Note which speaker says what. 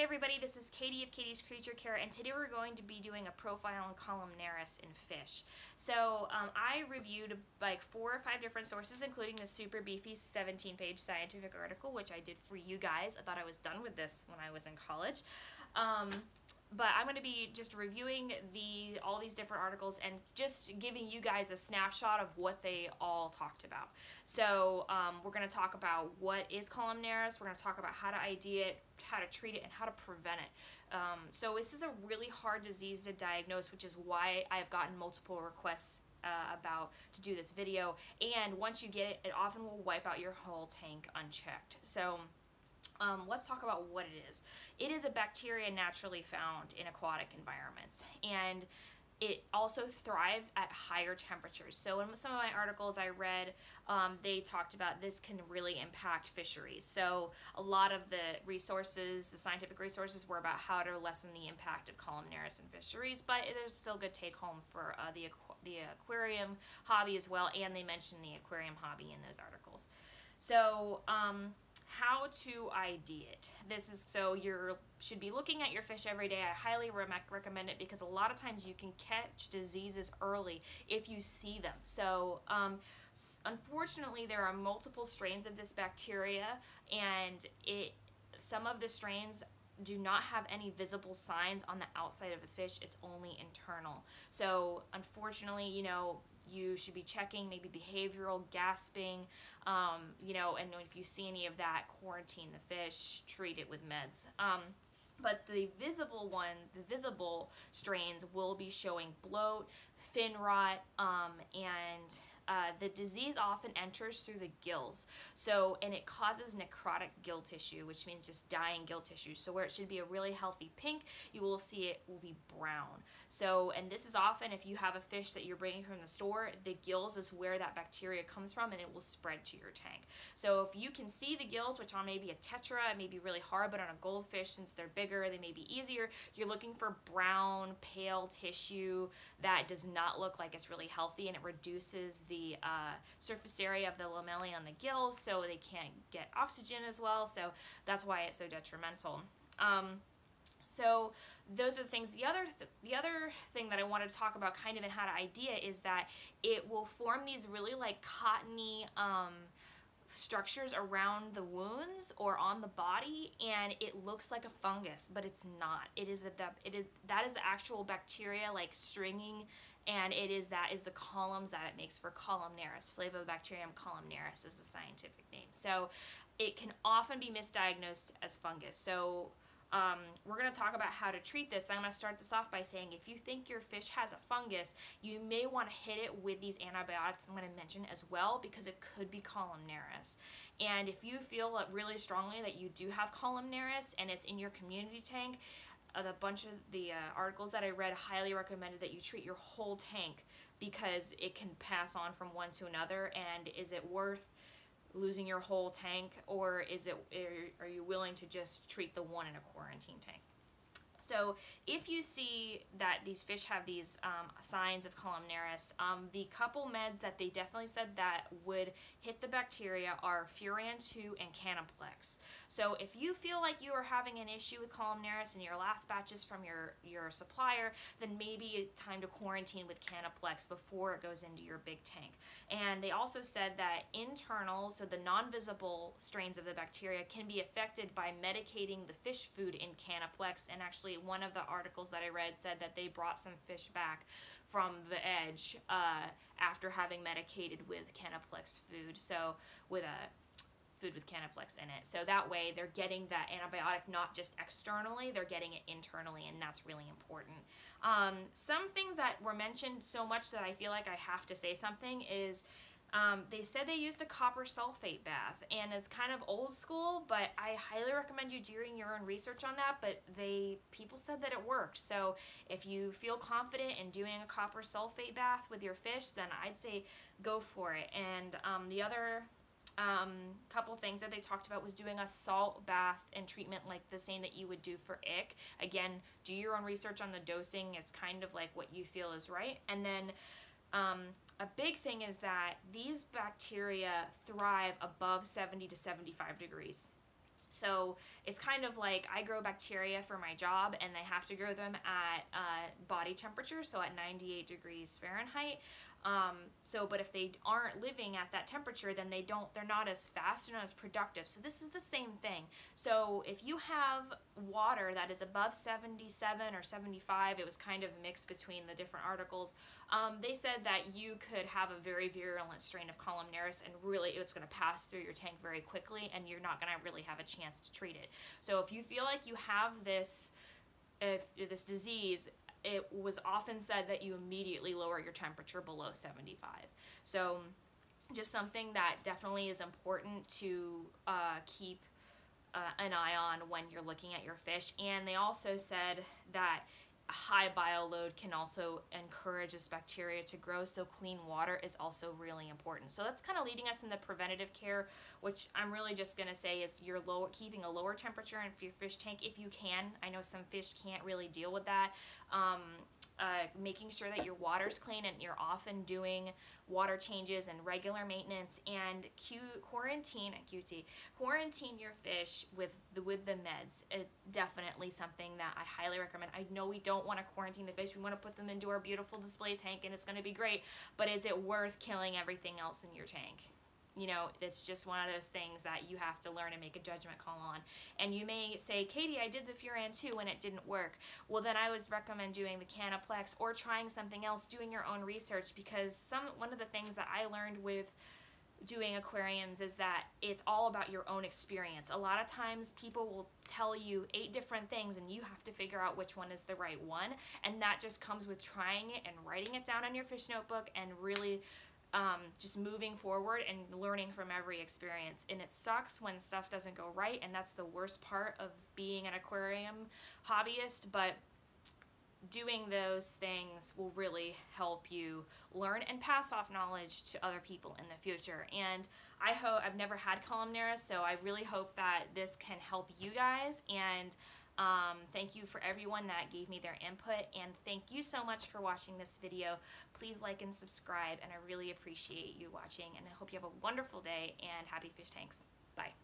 Speaker 1: Hey everybody, this is Katie of Katie's Creature Care and today we're going to be doing a profile on columnaris in fish. So um, I reviewed like four or five different sources including the super beefy 17 page scientific article which I did for you guys. I thought I was done with this when I was in college. Um, but I'm going to be just reviewing the all these different articles and just giving you guys a snapshot of what they all talked about. So um, we're going to talk about what is columnaris, we're going to talk about how to ID it, how to treat it, and how to prevent it. Um, so this is a really hard disease to diagnose, which is why I've gotten multiple requests uh, about to do this video. And once you get it, it often will wipe out your whole tank unchecked. So um, let's talk about what it is. It is a bacteria naturally found in aquatic environments and it also thrives at higher temperatures. So in some of my articles I read, um, they talked about this can really impact fisheries. So a lot of the resources, the scientific resources, were about how to lessen the impact of columnaris in fisheries, but there's still good take home for uh, the, aqu the aquarium hobby as well, and they mentioned the aquarium hobby in those articles. So um, how to ID it. This is so you should be looking at your fish every day. I highly re recommend it because a lot of times you can catch diseases early if you see them. So um, unfortunately, there are multiple strains of this bacteria, and it some of the strains do not have any visible signs on the outside of the fish. It's only internal. So unfortunately, you know, you should be checking maybe behavioral gasping um, you know and if you see any of that quarantine the fish treat it with meds um, but the visible one the visible strains will be showing bloat fin rot um, and uh, the disease often enters through the gills. So, and it causes necrotic gill tissue, which means just dying gill tissue. So where it should be a really healthy pink, you will see it will be brown. So, and this is often if you have a fish that you're bringing from the store, the gills is where that bacteria comes from and it will spread to your tank. So if you can see the gills, which on maybe a tetra, it may be really hard, but on a goldfish, since they're bigger, they may be easier. You're looking for brown, pale tissue that does not look like it's really healthy and it reduces the the uh, surface area of the lamellae on the gills so they can't get oxygen as well. So that's why it's so detrimental. Um, so those are the things. The other th the other thing that I wanted to talk about kind of in how to idea is that it will form these really like cottony um, structures around the wounds or on the body and it looks like a fungus but it's not it is a it is that is the actual bacteria like stringing and it is that is the columns that it makes for columnaris. Flavobacterium columnaris is the scientific name. So it can often be misdiagnosed as fungus. So um, we're going to talk about how to treat this. I'm going to start this off by saying if you think your fish has a fungus, you may want to hit it with these antibiotics I'm going to mention as well because it could be columnaris. And if you feel really strongly that you do have columnaris and it's in your community tank, a bunch of the uh, articles that I read highly recommended that you treat your whole tank because it can pass on from one to another and is it worth losing your whole tank or is it are you willing to just treat the one in a quarantine tank so if you see that these fish have these um, signs of columnaris, um, the couple meds that they definitely said that would hit the bacteria are Furan 2 and KanaPlex. So if you feel like you are having an issue with columnaris in your last batches from your, your supplier, then maybe time to quarantine with KanaPlex before it goes into your big tank. And they also said that internal, so the non-visible strains of the bacteria can be affected by medicating the fish food in KanaPlex and actually one of the articles that I read said that they brought some fish back from the edge uh, after having medicated with KanaPlex food. So with a food with KanaPlex in it. So that way they're getting that antibiotic not just externally, they're getting it internally, and that's really important. Um, some things that were mentioned so much that I feel like I have to say something is um, they said they used a copper sulfate bath, and it's kind of old school, but I highly recommend you doing your own research on that. But they people said that it worked, so if you feel confident in doing a copper sulfate bath with your fish, then I'd say go for it. And um, the other um, couple things that they talked about was doing a salt bath and treatment like the same that you would do for ick. Again, do your own research on the dosing. It's kind of like what you feel is right. And then um, a big thing is that these bacteria thrive above 70 to 75 degrees. So it's kind of like I grow bacteria for my job, and they have to grow them at uh, body temperature, so at 98 degrees Fahrenheit. Um, so, but if they aren't living at that temperature, then they don't, they're not as fast and not as productive. So this is the same thing. So if you have water that is above 77 or 75, it was kind of mixed between the different articles. Um, they said that you could have a very virulent strain of columnaris and really it's going to pass through your tank very quickly and you're not going to really have a chance to treat it. So if you feel like you have this, if this disease it was often said that you immediately lower your temperature below 75. So just something that definitely is important to uh, keep uh, an eye on when you're looking at your fish. And they also said that high bioload can also encourage this bacteria to grow, so clean water is also really important. So that's kind of leading us into preventative care, which I'm really just to say is you're keeping a lower temperature in your fish tank if you can. I know some fish can't really deal with that. Um, uh, making sure that your water's clean and you're often doing water changes and regular maintenance and quarantine QT quarantine your fish with the with the meds. It, definitely something that I highly recommend. I know we don't want to quarantine the fish. We want to put them into our beautiful display tank and it's going to be great, but is it worth killing everything else in your tank? You know, it's just one of those things that you have to learn and make a judgment call on. And you may say, Katie, I did the Furan 2 and it didn't work. Well, then I would recommend doing the KanaPlex or trying something else, doing your own research because some one of the things that I learned with doing aquariums is that it's all about your own experience. A lot of times people will tell you eight different things and you have to figure out which one is the right one. And that just comes with trying it and writing it down on your fish notebook and really um, just moving forward and learning from every experience. And it sucks when stuff doesn't go right, and that's the worst part of being an aquarium hobbyist. But doing those things will really help you learn and pass off knowledge to other people in the future. And I hope I've never had columnaris, so I really hope that this can help you guys and um, thank you for everyone that gave me their input and thank you so much for watching this video. Please like and subscribe and I really appreciate you watching and I hope you have a wonderful day and happy fish tanks. Bye.